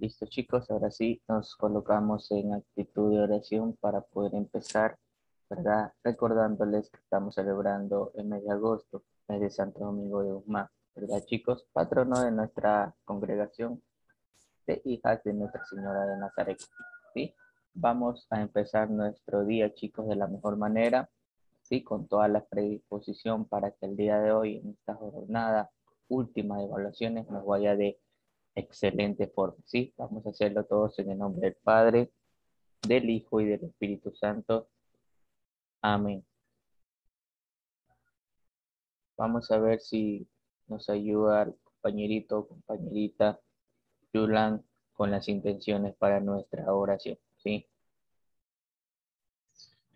Listo chicos, ahora sí nos colocamos en actitud de oración para poder empezar, ¿verdad? Recordándoles que estamos celebrando el mes de agosto, mes de Santo Domingo de Guzmán, ¿verdad chicos? Patrono de nuestra congregación de hijas de Nuestra Señora de Nazaret, ¿sí? Vamos a empezar nuestro día chicos de la mejor manera, ¿sí? Con toda la predisposición para que el día de hoy, en esta jornada última de evaluaciones, nos vaya de excelente forma. ¿sí? Vamos a hacerlo todos en el nombre del Padre, del Hijo y del Espíritu Santo. Amén. Vamos a ver si nos ayuda el compañerito o compañerita Yulan con las intenciones para nuestra oración. ¿sí?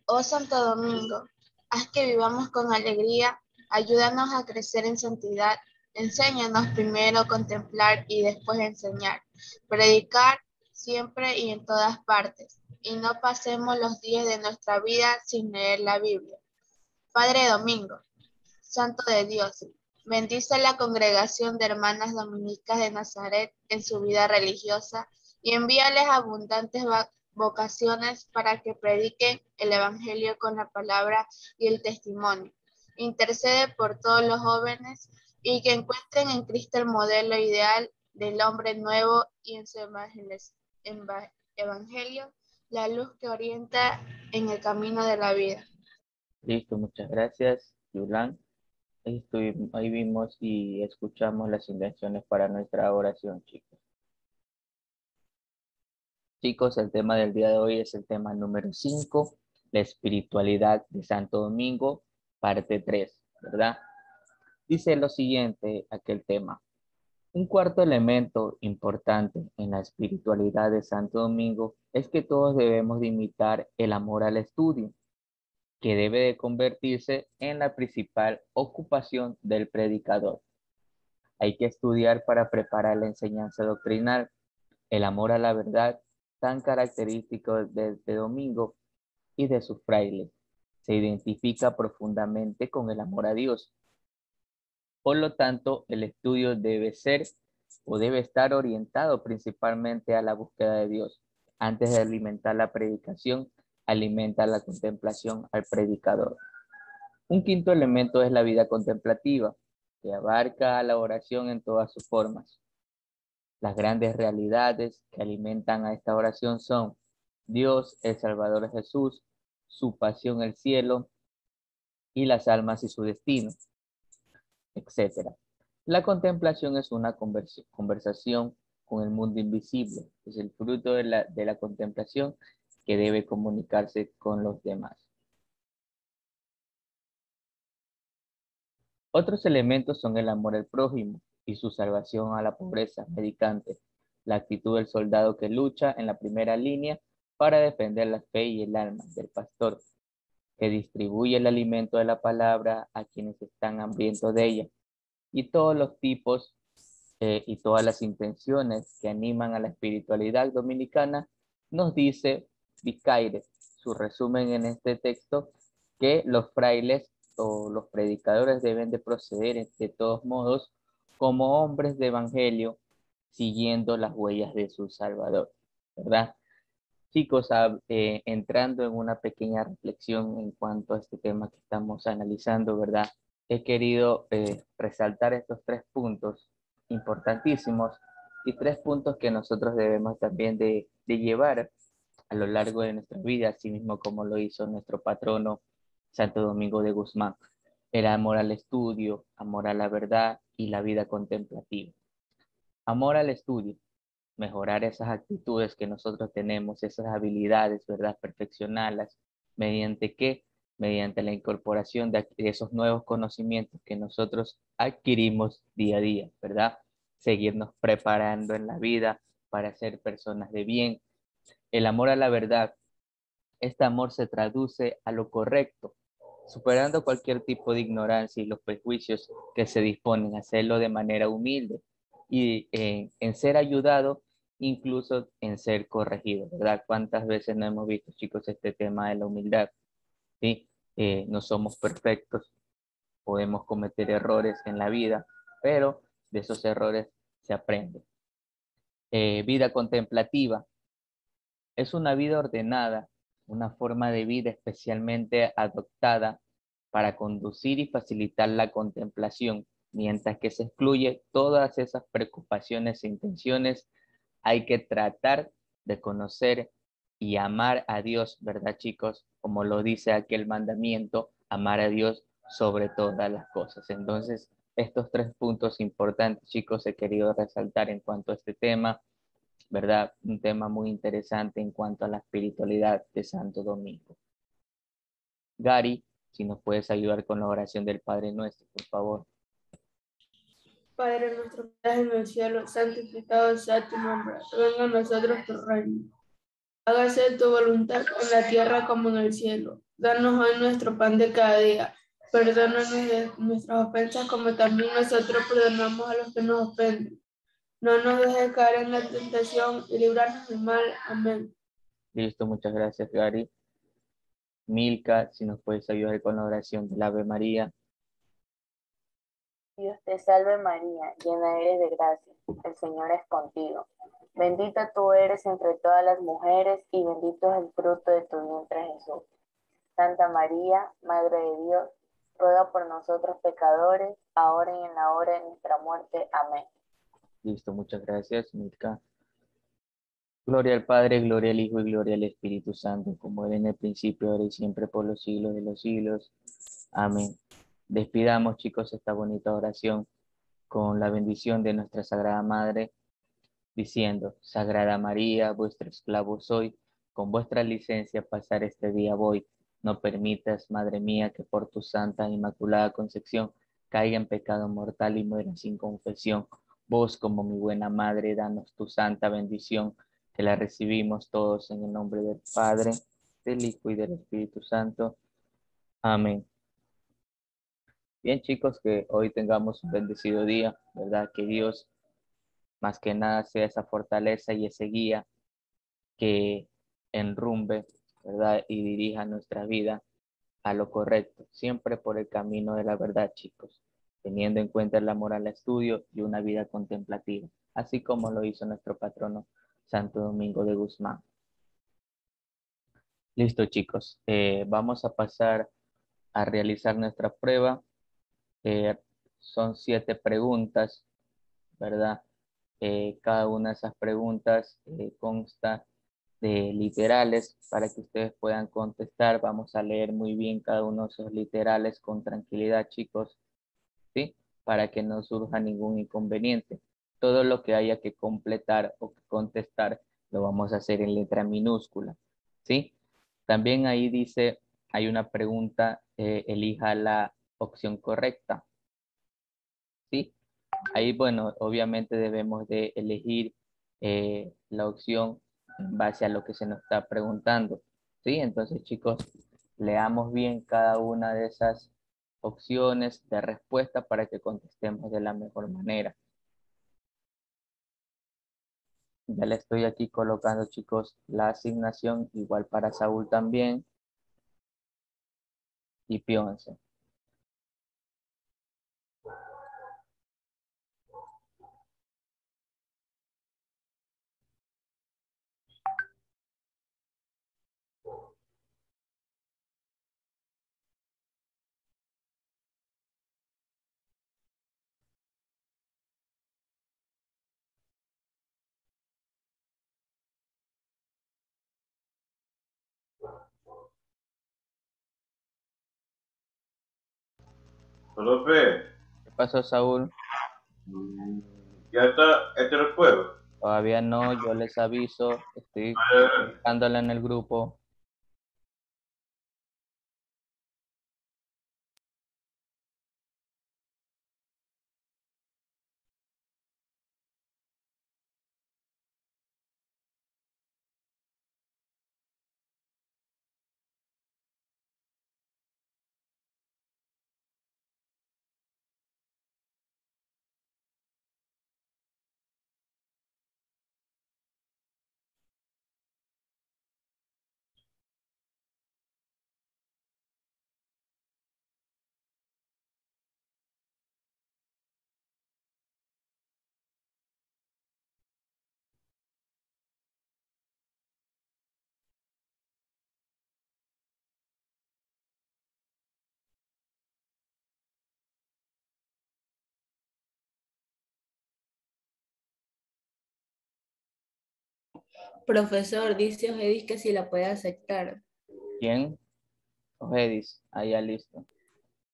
Oh Santo Domingo, haz que vivamos con alegría, ayúdanos a crecer en santidad Enséñanos primero a contemplar y después enseñar. Predicar siempre y en todas partes. Y no pasemos los días de nuestra vida sin leer la Biblia. Padre Domingo, Santo de Dios, bendice la congregación de hermanas dominicas de Nazaret en su vida religiosa y envíales abundantes vocaciones para que prediquen el Evangelio con la palabra y el testimonio. Intercede por todos los jóvenes y que encuentren en Cristo el modelo ideal del hombre nuevo y en su evangelio la luz que orienta en el camino de la vida. Listo, muchas gracias, Yulán. Ahí vimos y escuchamos las intenciones para nuestra oración, chicos. Chicos, el tema del día de hoy es el tema número 5, la espiritualidad de Santo Domingo, parte 3, ¿verdad? Dice lo siguiente aquel tema. Un cuarto elemento importante en la espiritualidad de Santo Domingo es que todos debemos de imitar el amor al estudio, que debe de convertirse en la principal ocupación del predicador. Hay que estudiar para preparar la enseñanza doctrinal, el amor a la verdad, tan característico de, de Domingo y de sus frailes. Se identifica profundamente con el amor a Dios por lo tanto, el estudio debe ser o debe estar orientado principalmente a la búsqueda de Dios. Antes de alimentar la predicación, alimenta la contemplación al predicador. Un quinto elemento es la vida contemplativa, que abarca a la oración en todas sus formas. Las grandes realidades que alimentan a esta oración son Dios, el Salvador Jesús, su pasión, el cielo y las almas y su destino etc. La contemplación es una conversación con el mundo invisible. Es el fruto de la, de la contemplación que debe comunicarse con los demás. Otros elementos son el amor al prójimo y su salvación a la pobreza medicante, la actitud del soldado que lucha en la primera línea para defender la fe y el alma del pastor, que distribuye el alimento de la palabra a quienes están hambrientos de ella, y todos los tipos eh, y todas las intenciones que animan a la espiritualidad dominicana, nos dice Vicaire, su resumen en este texto, que los frailes o los predicadores deben de proceder de todos modos como hombres de evangelio, siguiendo las huellas de su Salvador, ¿verdad? Chicos, eh, entrando en una pequeña reflexión en cuanto a este tema que estamos analizando, ¿verdad? He querido eh, resaltar estos tres puntos importantísimos y tres puntos que nosotros debemos también de, llevar a lo largo de nuestra vida, así mismo como lo hizo nuestro patrono Santo Domingo de Guzmán. El amor al estudio, amor a la verdad y la vida contemplativa. Amor al estudio mejorar esas actitudes que nosotros tenemos, esas habilidades, ¿verdad? Perfeccionarlas, mediante qué? Mediante la incorporación de, esos nuevos conocimientos que nosotros adquirimos día a día, ¿verdad? Seguirnos preparando en la vida para ser personas de bien. El amor a la verdad. Este amor se traduce a lo correcto, superando cualquier tipo de ignorancia y los prejuicios que se disponen a hacerlo de manera humilde, y en ser ayudado, incluso en ser corregido, ¿verdad? ¿Cuántas veces no hemos visto, chicos, este tema de la humildad? ¿Sí? Eh, no somos perfectos, podemos cometer errores en la vida, pero de esos errores se aprende. eh, vida contemplativa. Es una vida ordenada, una forma de vida especialmente adoptada para conducir y facilitar la contemplación, mientras que se excluye todas esas preocupaciones e intenciones, hay que tratar de conocer y amar a Dios, ¿verdad chicos? Como lo dice aquel mandamiento, amar a Dios sobre todas las cosas. Entonces, estos tres puntos importantes, chicos, he querido resaltar en cuanto a este tema, ¿verdad? Un tema muy interesante en cuanto a la espiritualidad de Santo Domingo. Gary, si nos puedes ayudar con la oración del Padre Nuestro, por favor. Padre nuestro que estás en el cielo, santificado sea tu nombre. Venga a nosotros tu reino. Hágase tu voluntad en la tierra como en el cielo. Danos hoy nuestro pan de cada día. Perdónanos nuestras ofensas como también nosotros perdonamos a los que nos ofenden. No nos dejes caer en la tentación y librarnos del mal. Amén. Listo, muchas gracias, Gary. Milka, si nos puedes ayudar con la oración del Ave María. Dios te salve María, llena eres de gracia, el Señor es contigo. Bendita tú eres entre todas las mujeres y bendito es el fruto de tu vientre Jesús. Santa María, Madre de Dios, ruega por nosotros pecadores, ahora y en la hora de nuestra muerte. Amén. Listo, muchas gracias, Milka. Gloria al Padre, gloria al Hijo y gloria al Espíritu Santo, como era en el principio, ahora y siempre, por los siglos de los siglos. Amén. Despidamos, chicos, esta bonita oración con la bendición de nuestra Sagrada Madre, diciendo, Sagrada María, vuestro esclavo soy, con vuestra licencia pasar este día voy. No permitas, Madre mía, que por tu santa e inmaculada concepción caiga en pecado mortal y muera sin confesión. Vos, como mi buena Madre, danos tu santa bendición, que la recibimos todos en el nombre del Padre, del Hijo y del Espíritu Santo. Amén. Bien, chicos, que hoy tengamos un bendecido día, ¿verdad? Que Dios, más que nada, sea esa fortaleza y ese guía que enrumbe, ¿verdad? Y dirija nuestra vida a lo correcto, siempre por el camino de la verdad, chicos, teniendo en cuenta el amor al estudio y una vida contemplativa, así como lo hizo nuestro patrono Santo Domingo de Guzmán. Listo, chicos. Eh, vamos a pasar a realizar nuestra prueba eh, son siete preguntas, ¿verdad? Eh, cada una de esas preguntas eh, consta de literales para que ustedes puedan contestar. Vamos a leer muy bien cada uno de esos literales con tranquilidad, chicos, ¿sí? Para que no surja ningún inconveniente. Todo lo que haya que completar o contestar lo vamos a hacer en letra minúscula, ¿sí? También ahí dice, hay una pregunta, elija la opción correcta. ¿Sí? Ahí, bueno, obviamente debemos de elegir eh, la opción en base a lo que se nos está preguntando. ¿Sí? Entonces, chicos, leamos bien cada una de esas opciones de respuesta para que contestemos de la mejor manera. Ya le estoy aquí colocando, chicos, la asignación, igual para Saúl también. Y Pionce. Profe. ¿Qué pasó, Saúl? Mm, ¿Ya está este el juego? Todavía no, yo les aviso. Estoy dándola en el grupo. Profesor, dice Ojedis que si la puede aceptar. ¿Quién? Ojedis. Ya listo.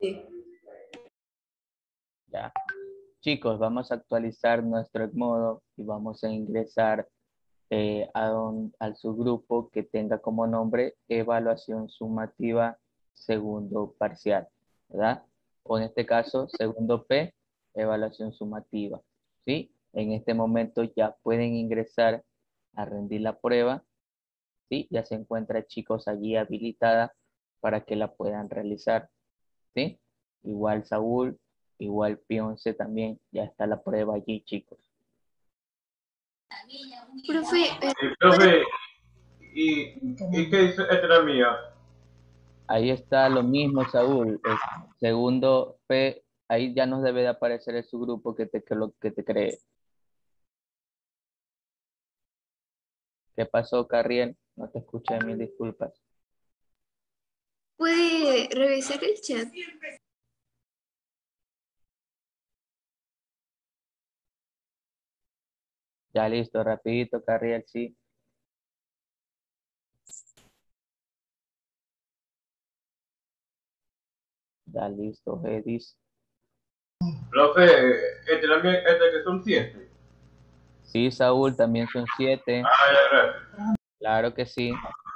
Sí. Ya. Chicos, vamos a actualizar nuestro modo y vamos a ingresar eh, a un- al subgrupo que tenga como nombre evaluación sumativa segundo parcial, ¿verdad? O en este caso, segundo P, evaluación sumativa, ¿sí? En este momento ya pueden ingresar a rendir la prueba, ¿sí? Ya se encuentra, chicos, allí habilitada para que la puedan realizar, ¿sí? Igual Saúl, igual Pionce también, ya está la prueba allí, chicos. Profe, eh, Y, profe, ¿y, ¿y qué dice? Esta mía. Ahí está lo mismo, Saúl. segundo P, ahí ya nos debe de aparecer el subgrupo que te, que lo, que te cree. ¿Qué pasó, Carriel? No te escuché, mil disculpas. ¿puede revisar el chat? Ya listo, rapidito, Carriel, sí. Ya listo, Edis. Profe, mía, esta que son siete. Sí, Saúl, también son siete. Ah, ya. Claro que sí.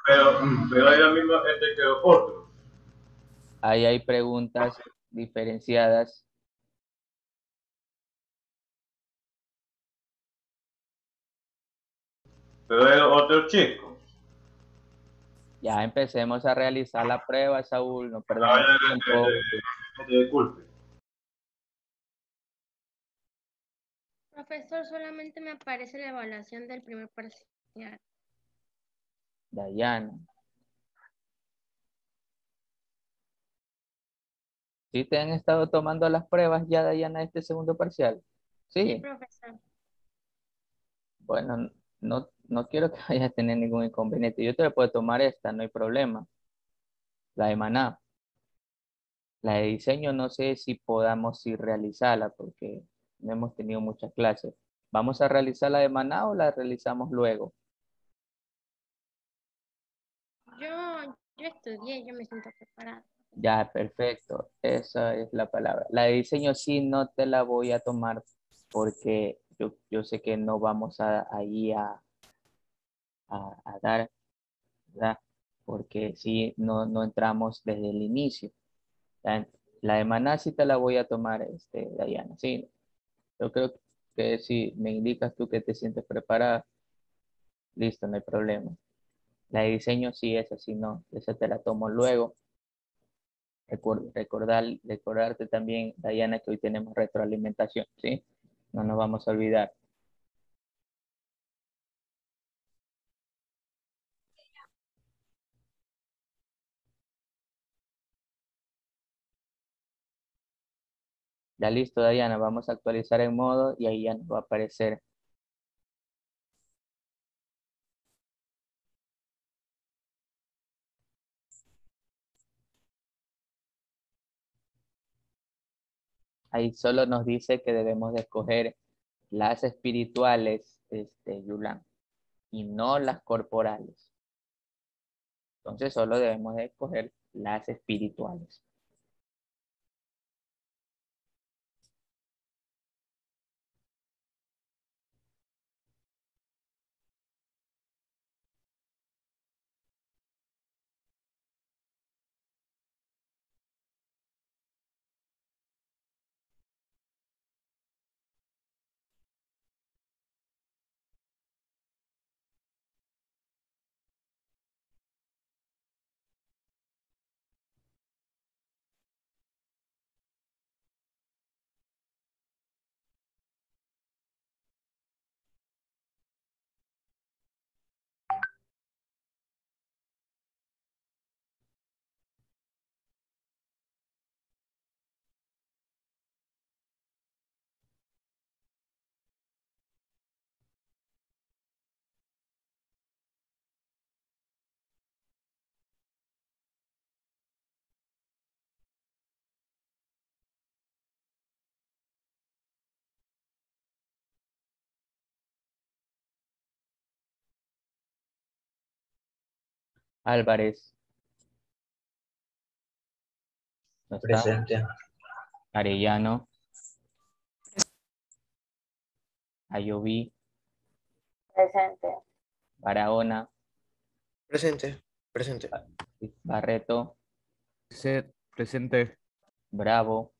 Pero, pero hay la misma este que otro. Ahí hay preguntas diferenciadas. Pero hay otros chicos. Ya empecemos a realizar la prueba, Saúl. No Ah, perdamos ya, ya, tiempo. disculpe. Profesor, solamente me aparece la evaluación del primer parcial. Dayana. ¿Sí te han estado tomando las pruebas ya, Dayana, este segundo parcial? Sí. Profesor. Bueno, no, no quiero que vayas a tener ningún inconveniente. Yo te la puedo tomar esta, no hay problema. La de Maná. La de diseño no sé si podamos ir realizarla porque no hemos tenido muchas clases. ¿Vamos a realizar la de Maná o la realizamos luego? Yo, yo estudié, yo me siento preparada. Ya, perfecto. Esa es la palabra. La de diseño sí no te la voy a tomar porque yo, yo sé que no vamos a, ahí a, a, a dar, ¿verdad? Porque sí no, no entramos desde el inicio. La de Maná sí te la voy a tomar, este, Dayana. Sí, yo creo que si me indicas tú que te sientes preparada, listo, no hay problema. La diseño sí, esa sí no, esa te la tomo luego. Recordar, recordarte también, Dayana, que hoy tenemos retroalimentación, ¿sí? No nos vamos a olvidar. Ya listo, Dayana, vamos a actualizar el modo y ahí ya nos va a aparecer. Ahí solo nos dice que debemos de escoger las espirituales, este, Yulan, y no las corporales. Entonces solo debemos de escoger las espirituales. Álvarez. ¿No está? Presente. Arellano. Ayoví. Presente. Barahona. Presente. Presente. Barreto. Presente. Bravo.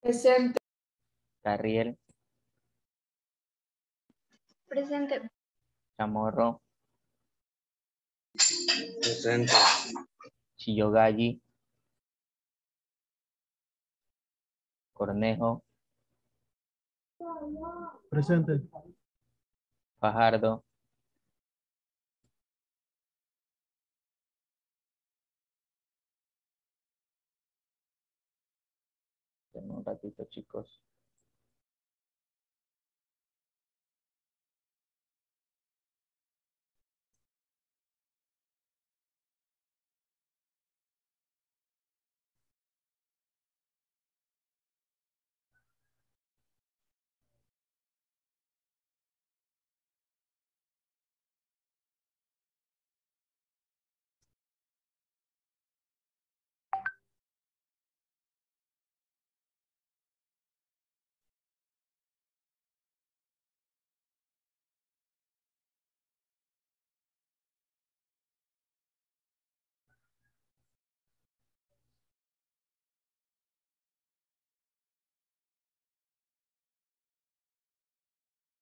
Presente. Carriel. Presente. Chamorro. Presente. Chillogalli. Cornejo. Presente. Fajardo. Un ratito, chicos.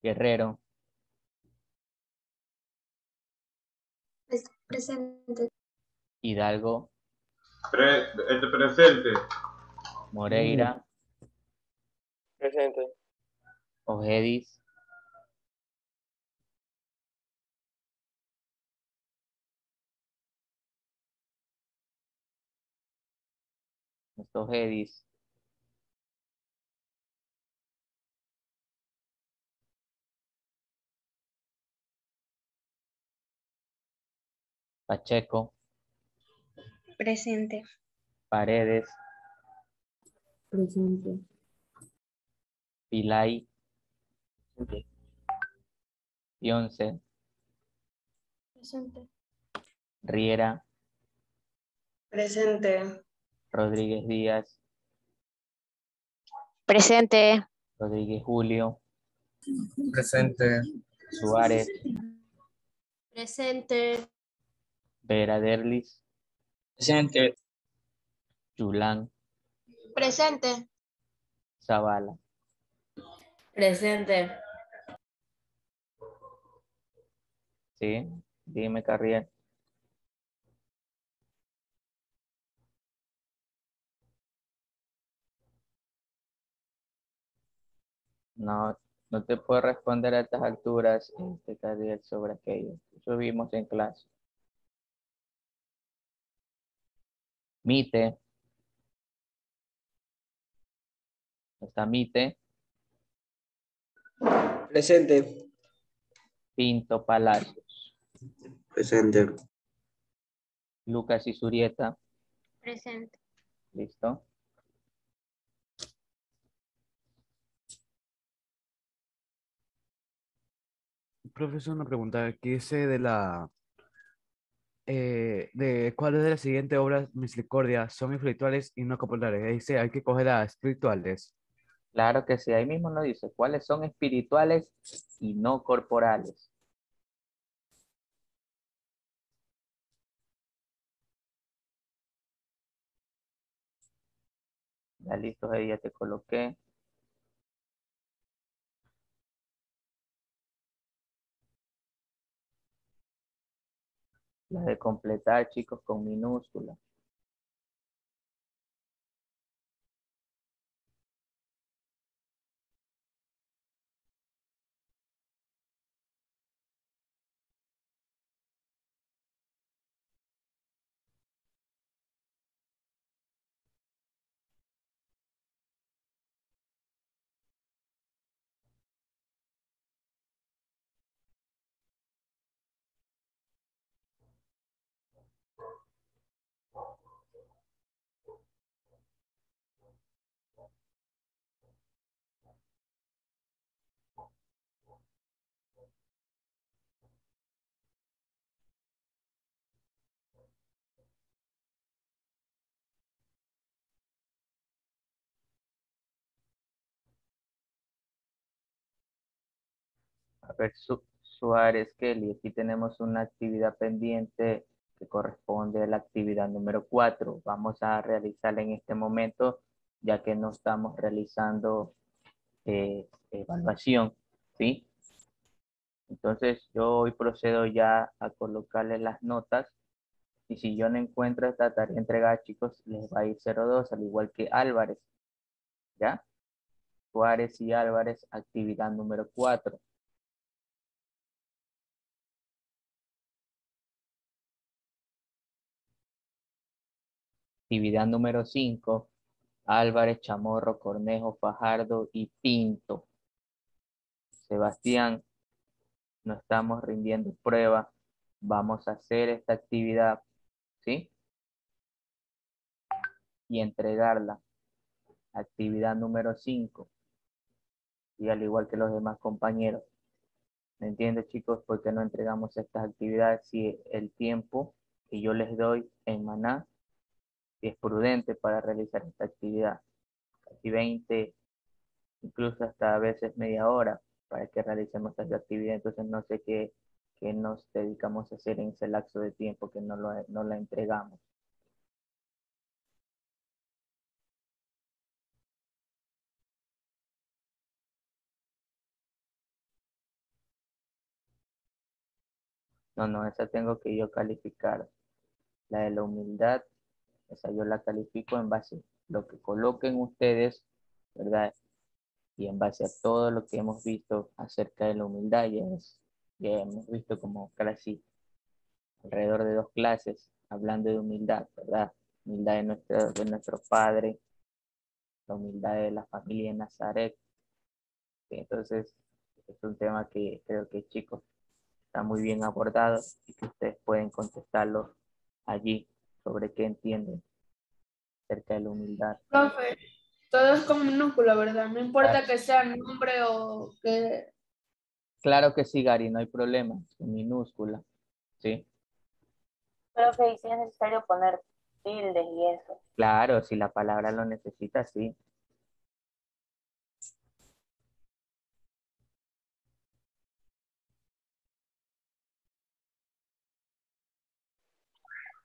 Guerrero. Presente. Hidalgo. Pre- presente. Moreira. Presente. Ojedis. Ojedis. Pacheco. Presente. Paredes. Presente. Pilay. Pionce. Presente. Riera. Presente. Rodríguez Díaz. Presente. Rodríguez Julio. Presente. Suárez. Presente. Vera Derlis. Presente. Yulán. Presente. Zavala. Presente. ¿Sí? Dime, Carriel. No, no te puedo responder a estas alturas, este, Carriel, sobre aquello. Eso vimos en clase. Mite. Está Mite. Presente. Pinto Palacios. Presente. Lucas y Surieta. Presente. ¿Listo? Profesor, una pregunta. ¿Qué dice de la... eh, de cuáles de las siguientes obras misericordia son espirituales y no corporales? Dice, hay que coger las espirituales. Claro que sí, ahí mismo nos dice cuáles son espirituales y no corporales. Ya listo, ahí ya te coloqué. La de completar, chicos, con minúscula. A ver, Su- Suárez Kelly, aquí tenemos una actividad pendiente que corresponde a la actividad número 4. Vamos a realizarla en este momento, ya que no estamos realizando eh, evaluación, ¿sí? Entonces, yo hoy procedo ya a colocarle las notas y si yo no encuentro esta tarea entregada, chicos, les va a ir 0-2, al igual que Álvarez, ¿ya? Suárez y Álvarez, actividad número 4. Actividad número 5, Álvarez, Chamorro, Cornejo, Fajardo y Pinto. Sebastián, no estamos rindiendo prueba. Vamos a hacer esta actividad, ¿sí? Y entregarla. Actividad número 5. Y al igual que los demás compañeros. ¿Me entiendes, chicos? ¿Por qué no entregamos estas actividades si el tiempo que yo les doy en Maná si es prudente para realizar esta actividad? Casi 20, incluso hasta a veces media hora para que realicemos esta actividad. Entonces no sé qué, qué nos dedicamos a hacer en ese lapso de tiempo que no, lo, no la entregamos. No, no, esa tengo que yo calificar. La de la humildad, esa yo la califico en base a lo que coloquen ustedes, ¿verdad? Y en base a todo lo que hemos visto acerca de la humildad, ya, es, ya hemos visto como casi alrededor de dos clases hablando de humildad, ¿verdad? Humildad de nuestro, de nuestro Padre, la humildad de la familia de Nazaret. Entonces, es un tema que creo que chicos está muy bien abordado y que ustedes pueden contestarlo allí sobre qué entienden acerca de la humildad. Profe, todo es con minúscula, ¿verdad? No importa que sea nombre o que... Claro que sí, Gary, no hay problema, en minúscula, ¿sí? Profe, y si es necesario poner tildes y eso. Claro, si la palabra lo necesita, sí.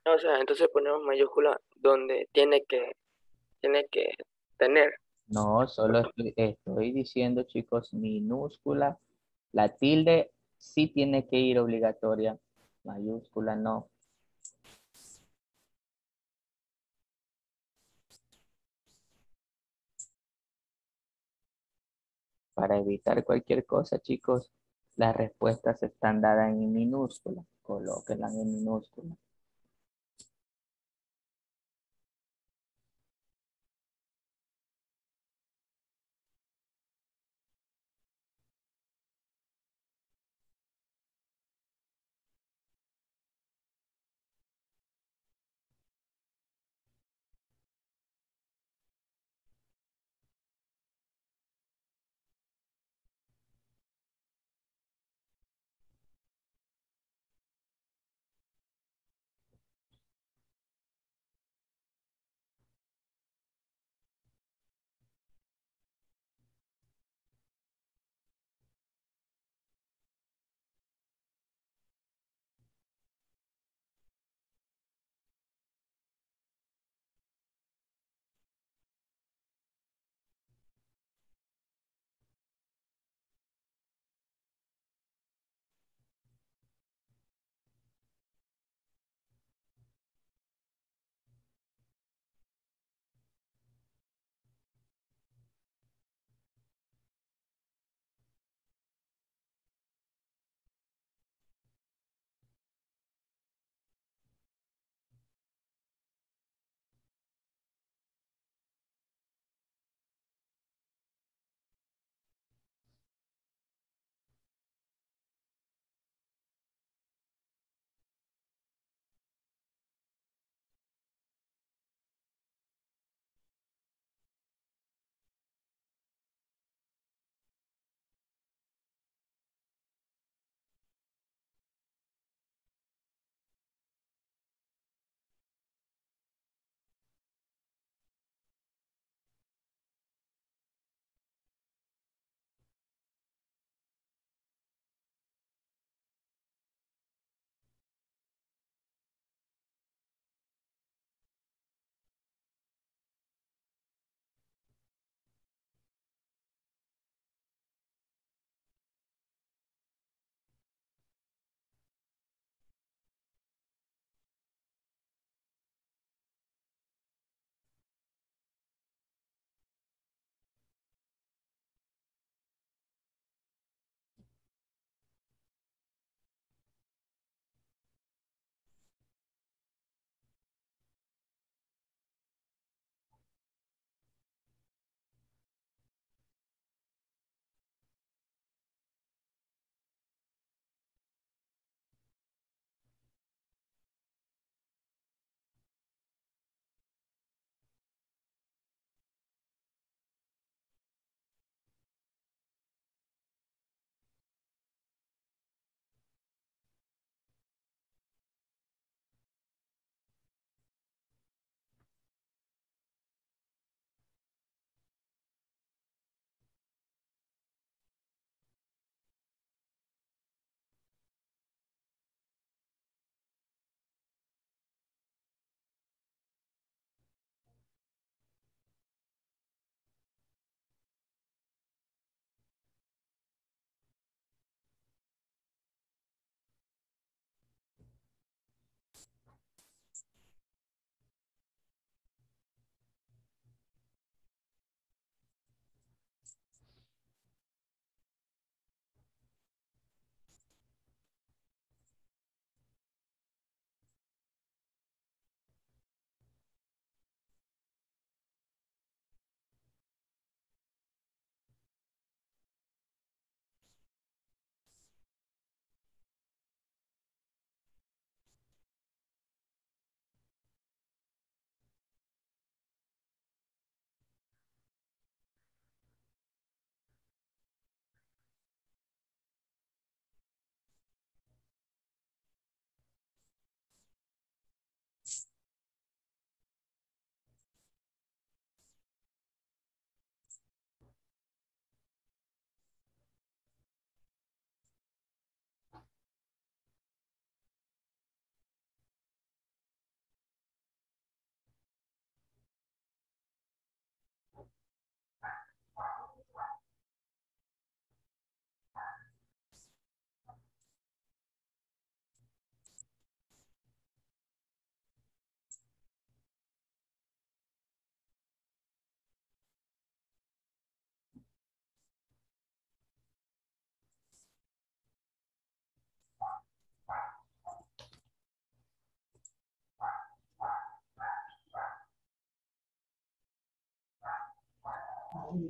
O sea, entonces ponemos mayúscula donde tiene que, tiene que tener. No, solo estoy, estoy diciendo, chicos, minúscula. La tilde sí tiene que ir obligatoria, mayúscula no. Para evitar cualquier cosa, chicos, las respuestas están dadas en minúscula. Colóquenlas en minúscula.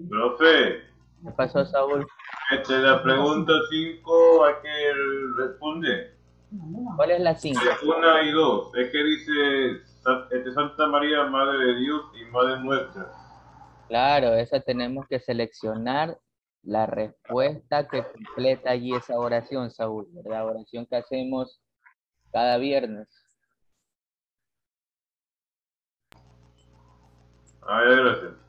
Profe, ¿Qué pasó, Saúl? este, la pregunta 5 hay que responder. ¿Cuál es la 5? Una y dos. Es que dice este, Santa María, Madre de Dios y Madre nuestra. Claro, esa tenemos que seleccionar la respuesta que completa allí esa oración, Saúl, ¿verdad? Oración que hacemos cada viernes. Ah, gracias.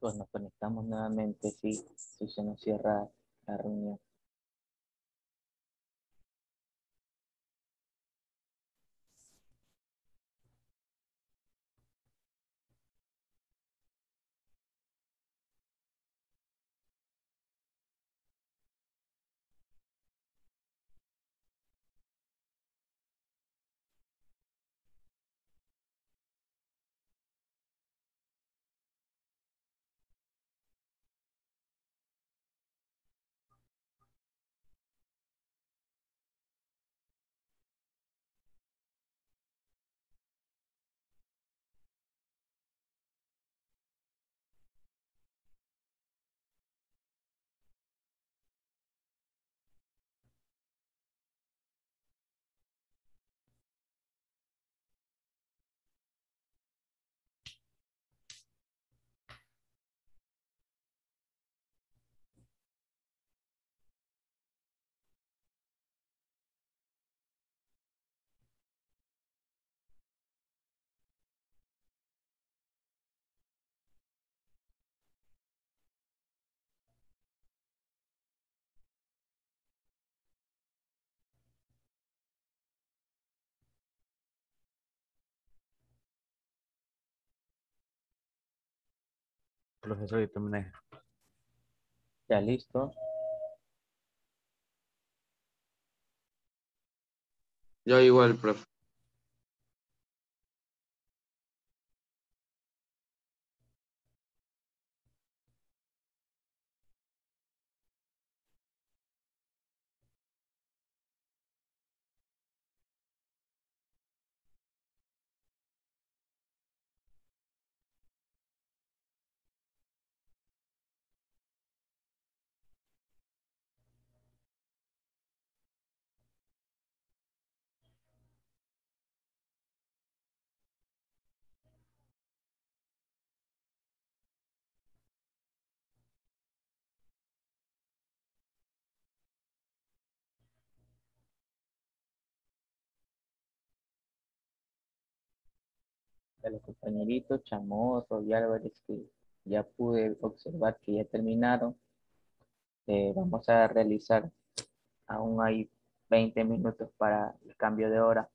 Pues nos conectamos nuevamente si, si se nos cierra la reunión. Profesor, yo terminé. Ya listo. Yo igual, profe. De los compañeritos Chamorro y Álvarez que ya pude observar que ya terminaron. Eh, vamos a realizar, aún hay 20 minutos para el cambio de hora,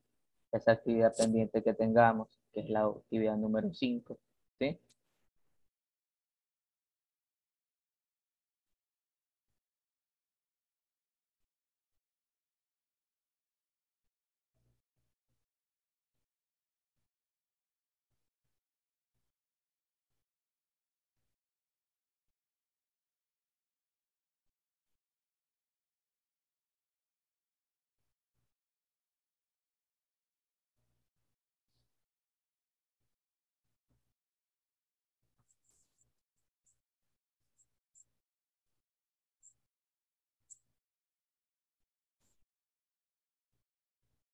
esa actividad pendiente que tengamos, que es la actividad número 5, ¿sí?